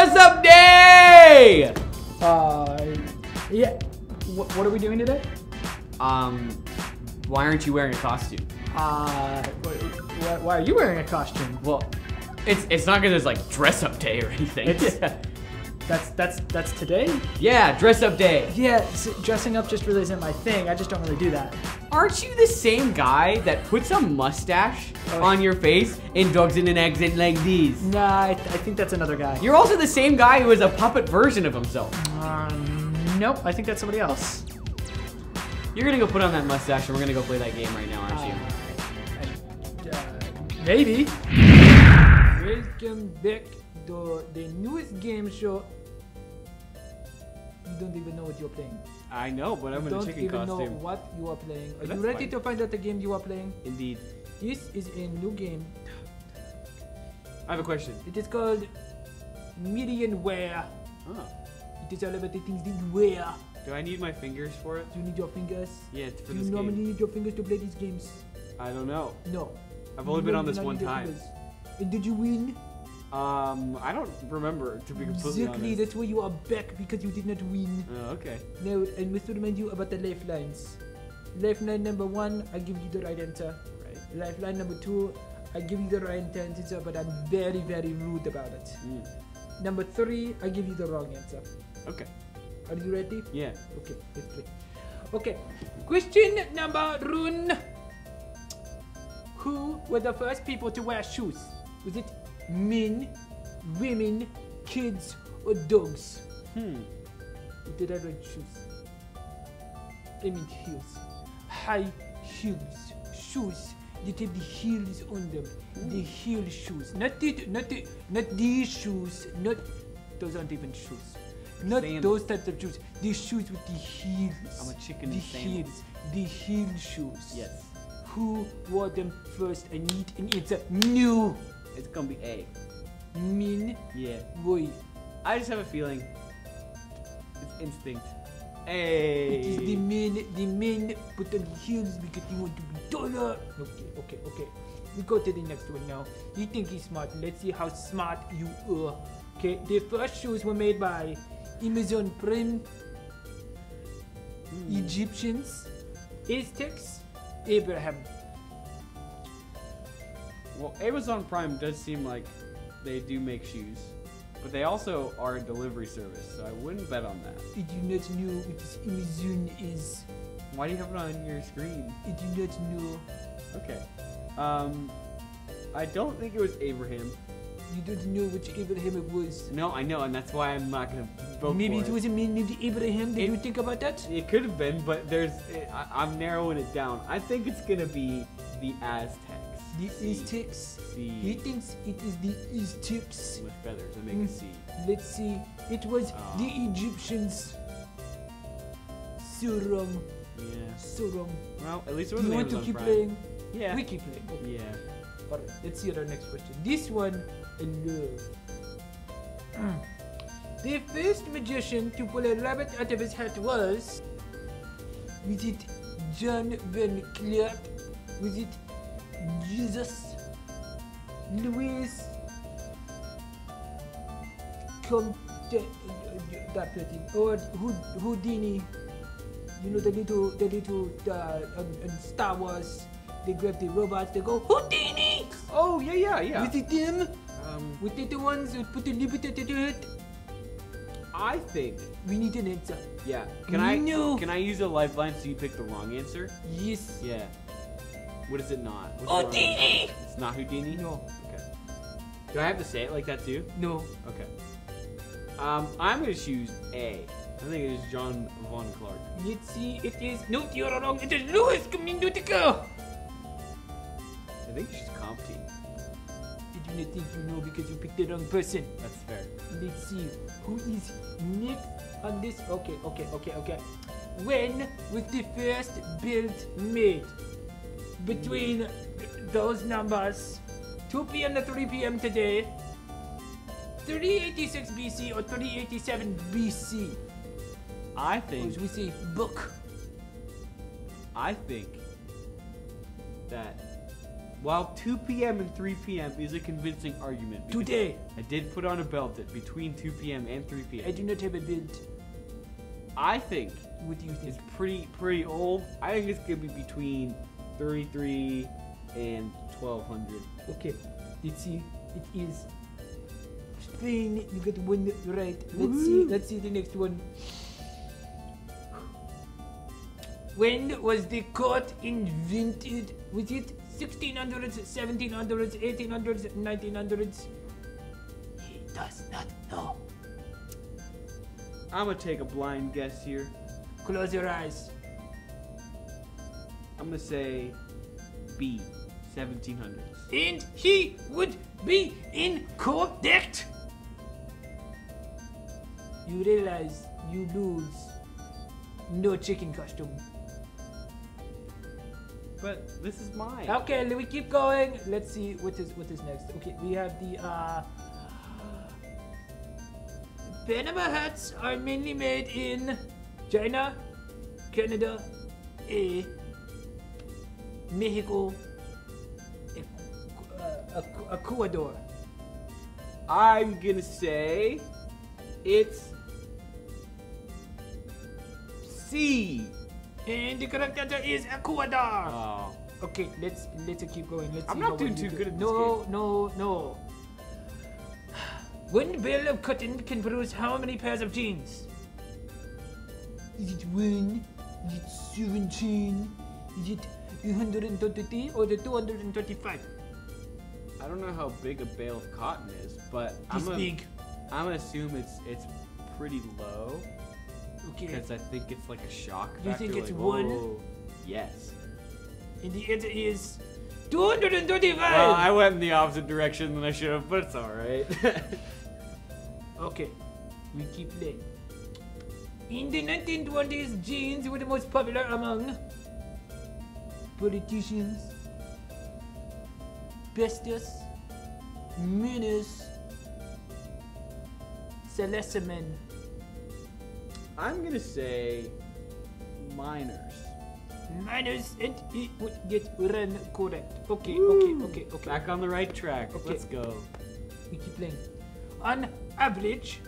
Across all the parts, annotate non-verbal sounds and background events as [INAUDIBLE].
Dress Up Day! Uh, yeah. What, what are we doing today? Um, why aren't you wearing a costume? Uh, why, why are you wearing a costume? Well, it's it's not because it's like Dress Up Day or anything. It's- [LAUGHS] That's that's that's today. yeah, Dress Up Day. Yeah, s- dressing up just really isn't my thing. I just don't really do that. Aren't you the same guy that puts a mustache Oh. on your face and dogs in an accent like this? Nah, I, th- I think that's another guy. You're also the same guy who is a puppet version of himself. Um, nope. I think that's somebody else. You're gonna go put on that mustache and we're gonna go play that game right now, aren't you? Uh, uh, maybe. Welcome back to the newest game show. You don't even know what you're playing. I know, but I'm You in a chicken costume. don't even know what you are playing. Are you ready fine. to find out the game you are playing? Indeed. This is a new game. I have a question. It is called Wear. Oh. It is all about the things that you wear. Do I need my fingers for it? Do you need your fingers? Yeah, it's for Do this you normally game. need your fingers to play these games? I don't know. No. I've You only been on this one time. fingers. And did you win? Um, I don't remember to be completely Exactly, honest. that's why you are back because you did not win. Oh, okay. Now, I must remind you about the lifelines. Lifeline number one, I give you the right answer. Right. Lifeline number two, I give you the right answer, but I'm very, very rude about it. Mm. Number three, I give you the wrong answer. Okay. Are you ready? Yeah. Okay, let's play. Okay, question number one. Who were the first people to wear shoes? Was it men, women, kids, or dogs? Hmm. Did I write shoes? I mean heels. High heels. Shoes that have the heels on them. The heel shoes. Not the, not the, not these shoes. Not those aren't even shoes. Not those types of shoes. The shoes with the heels. I'm a chicken The heels. The heel shoes. Yes. Who wore them first? I need an answer. No. It's gonna be A. Min. Yeah. Boy. I just have a feeling. It's instinct. A. It is the men, the men put on the heels because they want to be taller. Okay, okay, okay. We go to the next one now. You think he's smart. Let's see how smart you are. Okay, the first shoes were made by Amazon Prime, Hmm. Egyptians, Aztecs, Abraham. Well, Amazon Prime does seem like they do make shoes, but they also are a delivery service, so I wouldn't bet on that. I do not know what Amazon is. Why do you have it on your screen? I do not know. Okay. Um, I don't think it was Abraham. You don't know which Abraham it was. No, I know, and that's why I'm not gonna vote Maybe for it wasn't me, named Abraham. Did It- you think about that? It could have been, but there's. I, I'm narrowing it down. I think it's gonna be the Aztecs. The C. Aztecs. He thinks it is the Aztecs. with feathers. I make a C. Mm. Let's see. It was Oh. the Egyptians. Wrong. Yeah. Wrong. Well, at least it Do was you want to keep playing? Yeah. We keep playing. Okay. Yeah. Alright, let's see our next question. This one, I love. [CLEARS THROAT] the first magician to pull a rabbit out of his hat was. Was it John Van Cleart? Was it Jesus? Louis? Come. That person. Or Houd- Houdini? You know the little, the little, uh, on, on Star Wars, they grab the robots, they go Houdini. Oh yeah, yeah, yeah. Was it them? Um, it the ones who put the liberty to it? I think. We need an answer. Yeah. Can I? No. Can I use a lifeline so you pick the wrong answer? Yes. Yeah. What is it not? What's the wrong Houdini. answer? It's not Houdini. No. Okay. Do I have to say it like that too? No. Okay. Um, I'm gonna choose A. I think it is John Von Clark. Let's see. It is. No, you're wrong. It is Louis Communica. I think she's Compty. Did you not think you know because you picked the wrong person? That's fair. Let's see. Who is next on this? Okay, okay, okay, okay. When was the first build made? Between those numbers, 2 p.m. to 3 p.m. today, 386 BC or 387 BC? I think. we see book. I think that while 2 p.m. and 3 p.m. is a convincing argument. Today, I did put on a belt at between 2 p.m. and 3 p.m. I do not have a belt. I think What do you think? it's pretty pretty old. I think it's gonna be between 33 and 1200. Okay, let's see. It is Spain. You got one right. Let's see. Let's see the next one. When was the court invented? Was it 1600s, 1700s, 1800s, 1900s? He does not know. I'm gonna take a blind guess here. Close your eyes. I'm gonna say B, 1700s. And he would be incorrect. You realize you lose no chicken costume. But this is mine. Okay, let me keep going. Let's see what is what is next. Okay, we have the uh Panama hats are mainly made in China, Canada, eh, Mexico, Ec- uh, Ec- Ecuador. I'm gonna say it's C. And the correct answer is Ecuador. Oh. Okay, let's let's keep going. Let's I'm see not how doing too do. good at this No, no, no. One bale of cotton can produce how many pairs of jeans? Is it one? Is it seventeen? Is it 133 or the 235? I don't know how big a bale of cotton is, but I'm big. I'm gonna assume it's it's pretty low Okay. because I think it's like a shock. You factor, think it's like, one? whoa. Yes. And the answer is 235. Well, I went in the opposite direction than I should have, but it's all right. [LAUGHS] Okay, we keep playing. In the 1920s, jeans were the most popular among politicians, pastors, ministers, salesmen. I'm gonna say minors. Miners, and it would get run correct. Okay, Woo. okay, okay, okay. Back on the right track. Okay. Let's go. We keep playing. On average,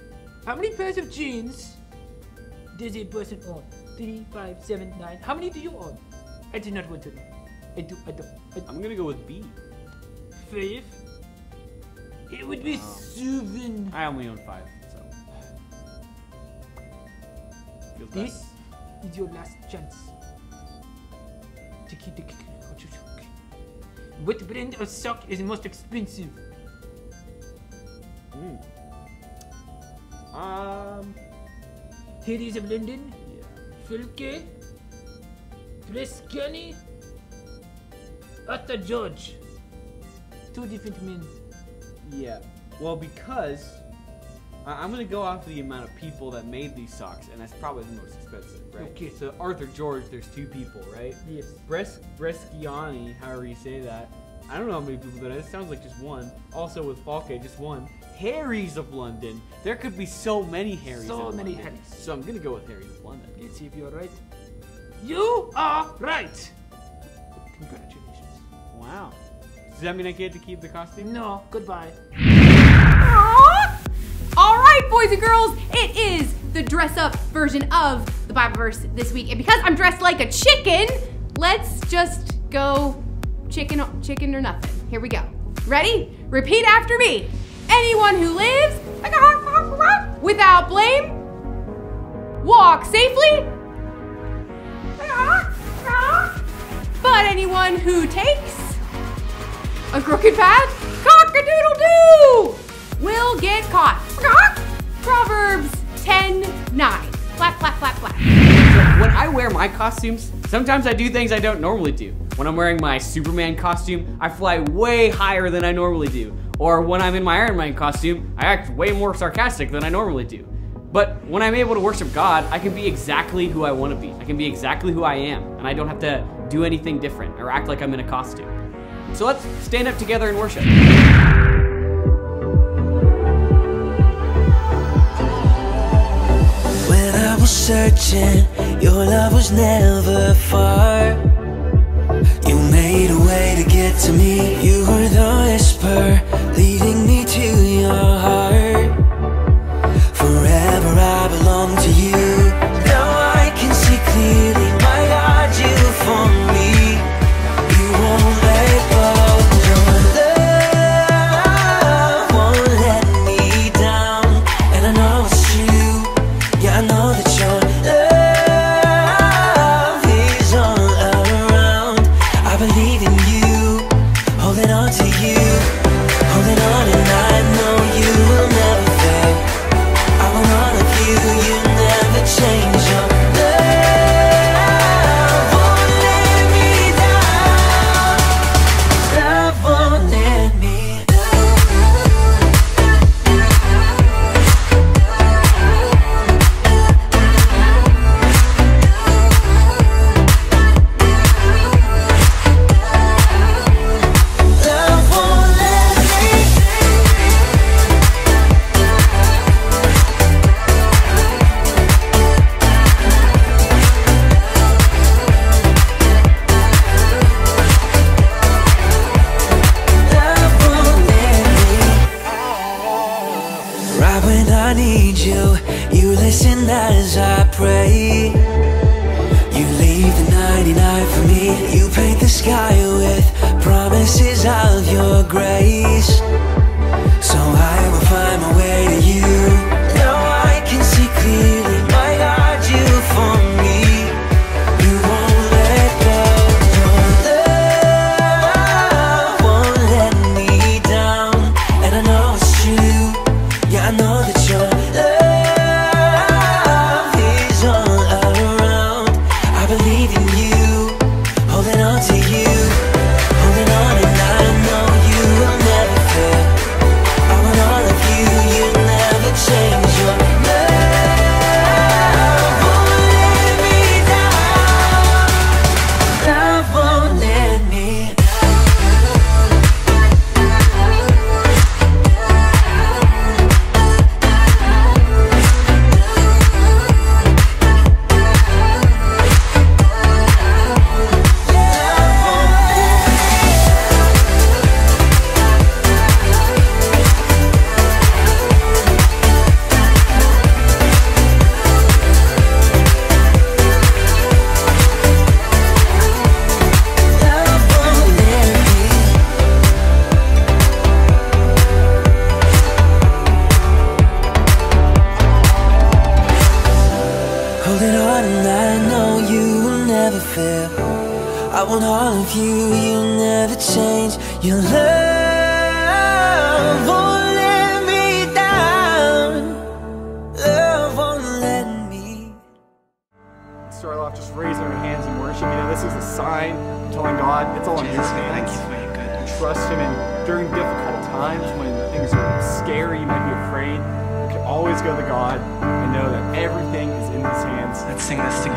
how many pairs of jeans does a person own? Three, five, seven, nine. How many do you own? I do not want to know. I do, I do. I. I'm gonna go with B. Five. It would be Wow. seven. I only own five, so. Feels bad. This is your last chance. To keep the What brand of sock is the most expensive? Mm. Um. Harry's of London, Yeah. Filke, Frescani, Arthur George. Two different men. Yeah. Well, because I- I'm gonna go off the amount of people that made these socks, and that's probably the most expensive, right? Okay. So Arthur George, there's two people, right? Yes. Bres Bresciani, however you say that. I don't know how many people that is. It sounds like just one. Also with Falke, just one. Harry's of London. There could be so many Harrys. So many. Harrys. So I'm gonna go with Harry's of London. Let's see if you're right. You are right. Congratulations. Wow. Does that mean I get to keep the costume? No, goodbye. All right, boys and girls, it is the dress up version of the Bible verse this week. And because I'm dressed like a chicken, let's just go chicken, chicken or nothing. Here we go. Ready? Repeat after me. Anyone who lives without blame, walk safely. Anyone who takes a crooked path, cock-a-doodle-doo, will get caught. Proverbs 10, 9. Flap, flap, flap, flap. When I wear my costumes, sometimes I do things I don't normally do. When I'm wearing my Superman costume, I fly way higher than I normally do. Or when I'm in my Iron Man costume, I act way more sarcastic than I normally do. But when I'm able to worship God, I can be exactly who I want to be. I can be exactly who I am, and I don't have to do anything different or act like I'm in a costume. So let's stand up together and worship. When I was searching, your love was never far. You made a way to get to me. You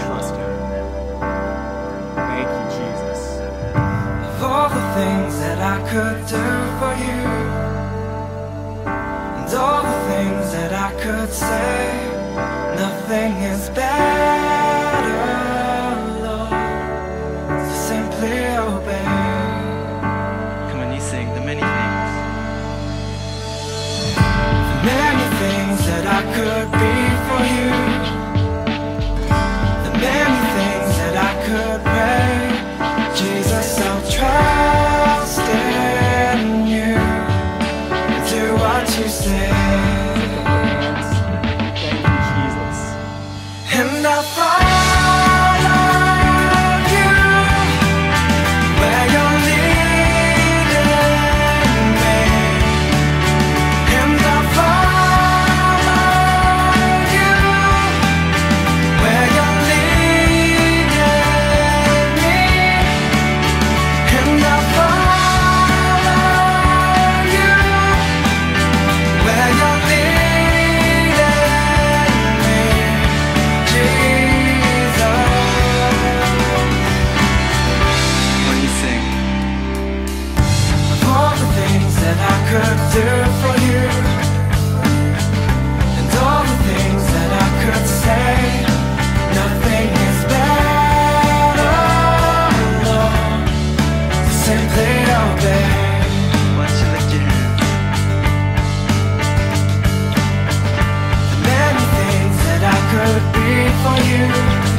trust him. Thank you, Jesus. Of all the things that I could do for you, and all the things that I could say, nothing is better. You.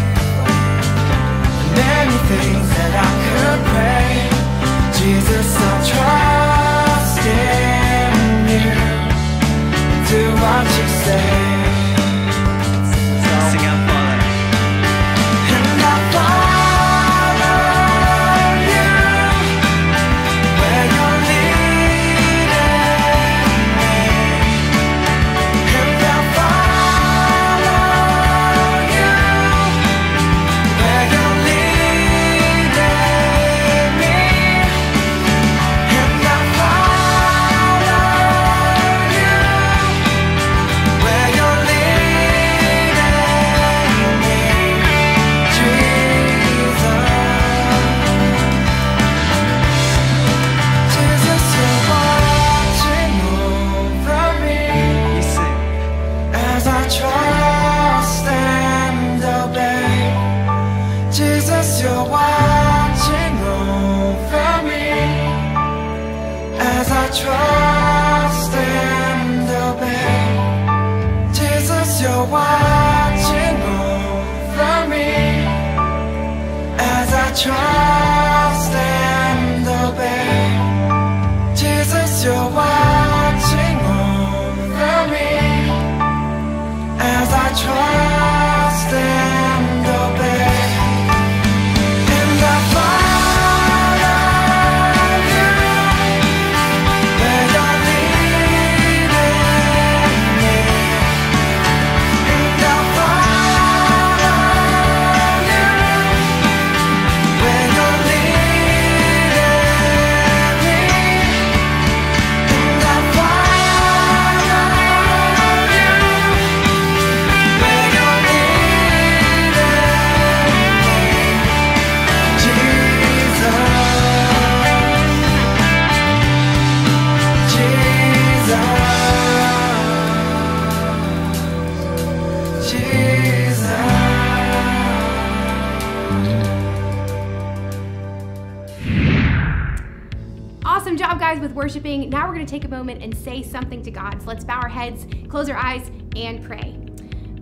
To take a moment and say something to God. So let's bow our heads, close our eyes, and pray.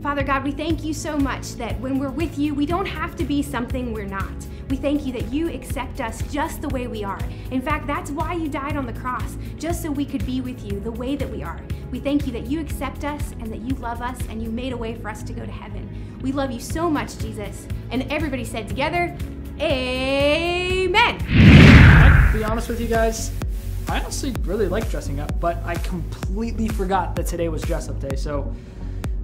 Father God, we thank you so much that when we're with you, we don't have to be something we're not. We thank you that you accept us just the way we are. In fact, that's why you died on the cross, just so we could be with you the way that we are. We thank you that you accept us and that you love us and you made a way for us to go to heaven. We love you so much, Jesus. And everybody said together, Amen. Be honest with you guys. I honestly really like dressing up, but I completely forgot that today was dress up day. So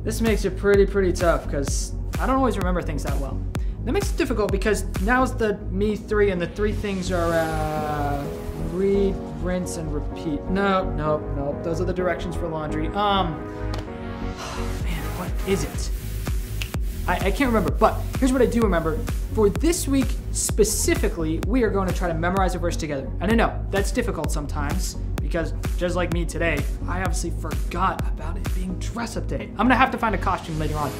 this makes it pretty, pretty tough because I don't always remember things that well. That makes it difficult because now's the me three, and the three things are uh, read, rinse, and repeat. No, no, no. Those are the directions for laundry. Um, [SIGHS] man, what is it? I, I can't remember, but here's what I do remember. For this week specifically, we are going to try to memorize a verse together. And I know that's difficult sometimes because just like me today, I obviously forgot about it being dress up day. I'm gonna have to find a costume later on.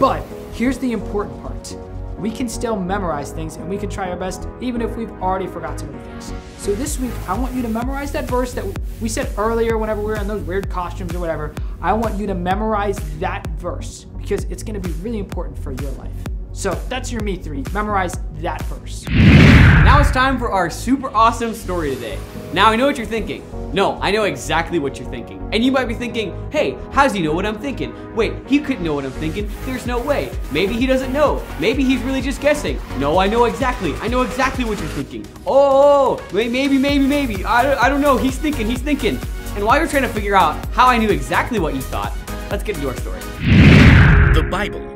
But here's the important part. We can still memorize things and we can try our best even if we've already forgot some of the things. So this week, I want you to memorize that verse that we said earlier whenever we were in those weird costumes or whatever. I want you to memorize that verse because it's gonna be really important for your life. So that's your me three. Memorize that verse. Now it's time for our super awesome story today. Now I know what you're thinking. No, I know exactly what you're thinking. And you might be thinking, hey, how does he know what I'm thinking? Wait, he couldn't know what I'm thinking. There's no way. Maybe he doesn't know. Maybe he's really just guessing. No, I know exactly. I know exactly what you're thinking. Oh, maybe, maybe, maybe. I don't, I don't know. He's thinking, he's thinking. And while you're trying to figure out how I knew exactly what you thought, let's get into our story. The Bible.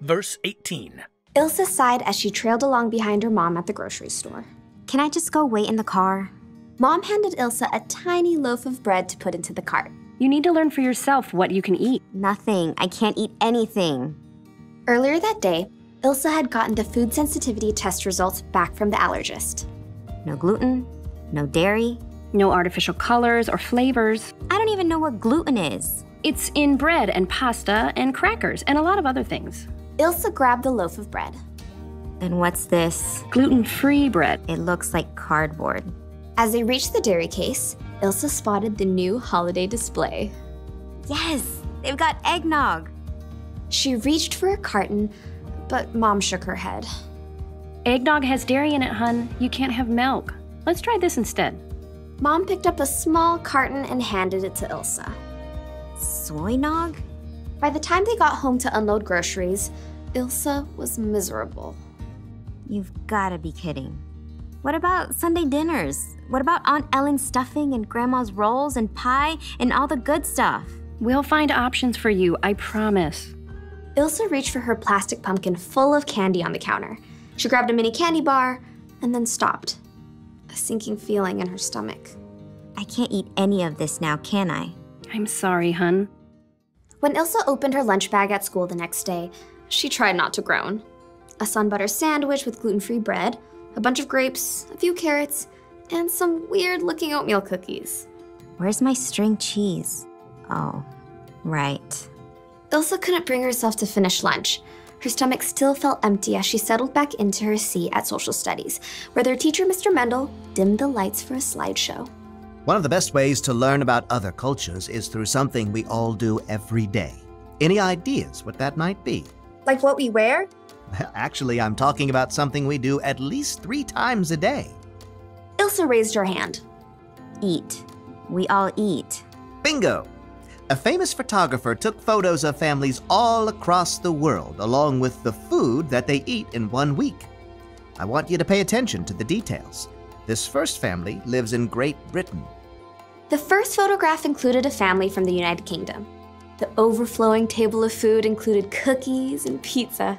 verse 18. Ilsa sighed as she trailed along behind her mom at the grocery store. Can I just go wait in the car? Mom handed Ilsa a tiny loaf of bread to put into the cart. You need to learn for yourself what you can eat. Nothing. I can't eat anything. Earlier that day, Ilsa had gotten the food sensitivity test results back from the allergist. No gluten, no dairy, No artificial colors or flavors. I don't even know what gluten is. It's in bread and pasta and crackers and a lot of other things. Ilsa grabbed the loaf of bread. And what's this? Gluten free bread. It looks like cardboard. As they reached the dairy case, Ilsa spotted the new holiday display. Yes, they've got eggnog. She reached for a carton, but Mom shook her head. Eggnog has dairy in it, hun. You can't have milk. Let's try this instead. Mom picked up a small carton and handed it to Ilsa. Soy nog? By the time they got home to unload groceries, Ilsa was miserable. You've gotta be kidding. What about Sunday dinners? What about Aunt Ellen's stuffing and Grandma's rolls and pie and all the good stuff? We'll find options for you, I promise. Ilsa reached for her plastic pumpkin full of candy on the counter. She grabbed a mini candy bar and then stopped, a sinking feeling in her stomach. I can't eat any of this now, can I? I'm sorry, hun. When Ilsa opened her lunch bag at school the next day, she tried not to groan. A sun butter sandwich with gluten free bread, a bunch of grapes, a few carrots, and some weird looking oatmeal cookies. Where's my string cheese? Oh, right. Ilsa couldn't bring herself to finish lunch. Her stomach still felt empty as she settled back into her seat at social studies, where their teacher, Mr. Mendel, dimmed the lights for a slideshow. One of the best ways to learn about other cultures is through something we all do every day. Any ideas what that might be? Like what we wear? [LAUGHS] Actually, I'm talking about something we do at least three times a day. Ilsa raised her hand. Eat. We all eat. Bingo! A famous photographer took photos of families all across the world, along with the food that they eat in one week. I want you to pay attention to the details. This first family lives in Great Britain. The first photograph included a family from the United Kingdom. The overflowing table of food included cookies and pizza.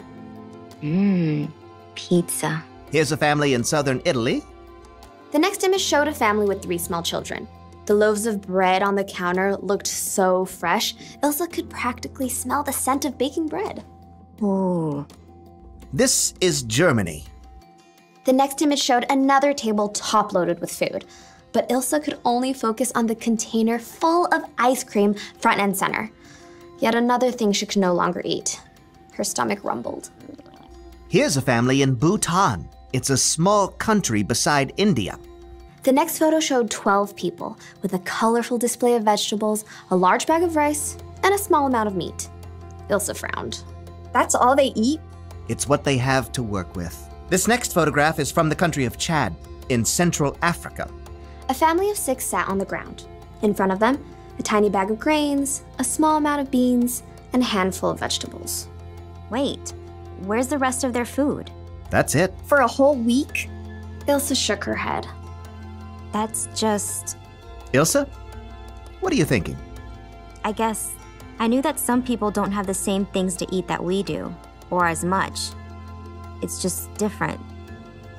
Mmm, pizza. Here's a family in southern Italy. The next image showed a family with three small children. The loaves of bread on the counter looked so fresh, Ilsa could practically smell the scent of baking bread. Ooh. This is Germany. The next image showed another table top loaded with food, but Ilsa could only focus on the container full of ice cream front and center. Yet another thing she could no longer eat. Her stomach rumbled. Here's a family in Bhutan. It's a small country beside India. The next photo showed 12 people with a colorful display of vegetables, a large bag of rice, and a small amount of meat. Ilsa frowned. That's all they eat? It's what they have to work with. This next photograph is from the country of Chad, in Central Africa. A family of six sat on the ground. In front of them, a tiny bag of grains, a small amount of beans, and a handful of vegetables. Wait, where's the rest of their food? That's it. For a whole week? Ilsa shook her head. That's just. Ilsa? What are you thinking? I guess I knew that some people don't have the same things to eat that we do, or as much. It's just different.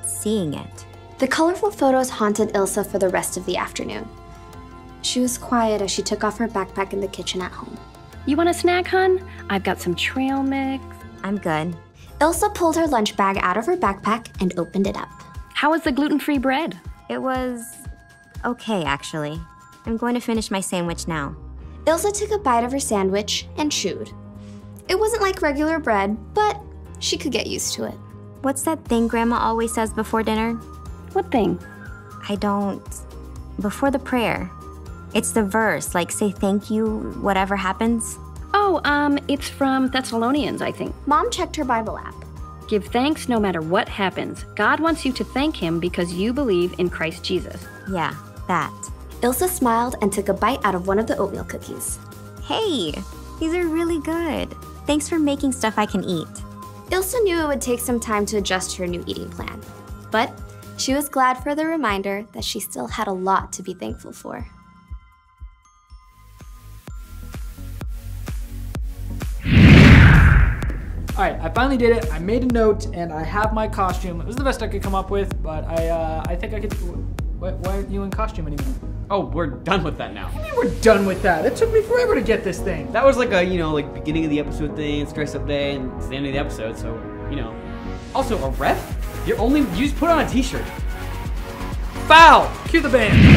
Seeing it. The colorful photos haunted Ilsa for the rest of the afternoon. She was quiet as she took off her backpack in the kitchen at home. You want a snack, hun? I've got some trail mix. I'm good. Ilsa pulled her lunch bag out of her backpack and opened it up. How was the gluten free bread? It was okay, actually. I'm going to finish my sandwich now. Ilsa took a bite of her sandwich and chewed. It wasn't like regular bread, but she could get used to it. What's that thing Grandma always says before dinner? What thing? I don't. Before the prayer. It's the verse, like say thank you, whatever happens. Oh, um, it's from Thessalonians, I think. Mom checked her Bible app. Give thanks no matter what happens. God wants you to thank Him because you believe in Christ Jesus. Yeah, that. Ilsa smiled and took a bite out of one of the oatmeal cookies. Hey, these are really good. Thanks for making stuff I can eat. Ilsa knew it would take some time to adjust her new eating plan, but she was glad for the reminder that she still had a lot to be thankful for. All right, I finally did it. I made a note and I have my costume. It was the best I could come up with, but I uh, I think I could, why, why aren't you in costume anymore? Oh, we're done with that now. I mean, we're done with that. It took me forever to get this thing. That was like a, you know, like beginning of the episode thing, it's dress up day, and it's the end of the episode, so, you know. Also, a ref you're only, you just put on a t-shirt. Foul! Cue the band.